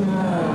Yeah.